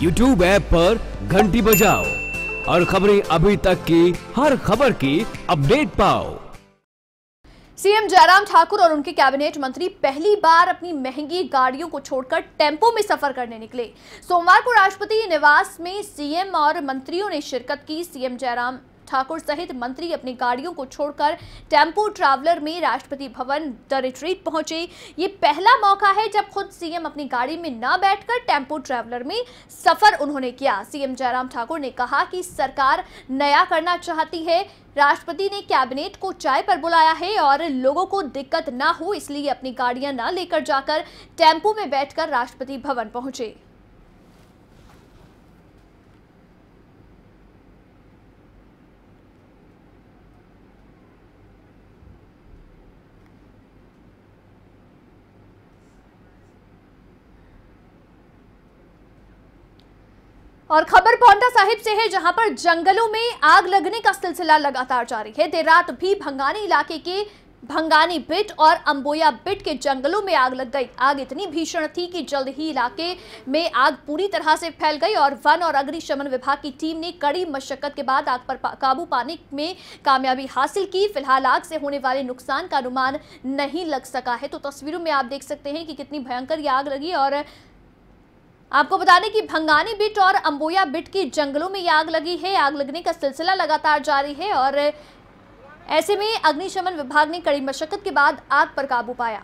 YouTube app पर घंटी बजाओ और खबरें अभी तक की, हर खबर की अपडेट पाओ। सीएम जयराम ठाकुर और उनके कैबिनेट मंत्री पहली बार अपनी महँगी गाड़ियों को छोड़कर टेंपो में सफ़र करने निकले। सोमवार को राष्ट्रपति निवास में सीएम और मंत्रियों ने शिरकत की। सीएम जयराम ठाकुर सहित मंत्री अपनी गाड़ियों को छोड़कर टेंपो ट्रैवलर में राष्ट्रपति भवन द रिट्रीट पहुँचे। ये पहला मौका है जब खुद सीएम अपनी गाड़ी में न बैठकर टेंपो ट्रैवलर में सफ़र उन्होंने किया। सीएम जयराम ठाकुर ने कहा कि सरकार नया करना चाहती है। राष्ट्रपति ने कैबिनेट को चाय पर बुलाया है और लोगों को दिक्कत ना हो, इसलिए अपनी गाड़ियाँ न लेकर जाकर टेंपो में बैठकर राष्ट्रपति भवन पहुँचे। और खबर पौंटा साहिब से है, जहाँ पर जंगलों में आग लगने का सिलसिला लगातार जारी है। देर रात भी भंगानी इलाके के भंगानी बिट और अंबोया बिट के जंगलों में आग लग गई। आग इतनी भीषण थी कि जल्द ही इलाके में आग पूरी तरह से फैल गई और वन और अग्निशमन विभाग की टीम ने कड़ी मशक्कत के बाद आग पर काबू पाने में कामयाबी हासिल की। फ़िलहाल आग से होने वाले नुकसान का अनुमान नहीं लग सका है। तो तस्वीरों में आप देख सकते हैं कि कितनी भयंकर ये आग लगी और आपको बता दें कि भंगानी बिट और अंबोया बिट की जंगलों में आग लगी है। आग लगने का सिलसिला लगातार जारी है और ऐसे में अग्निशमन विभाग ने कड़ी मशक्कत के बाद आग पर काबू पाया।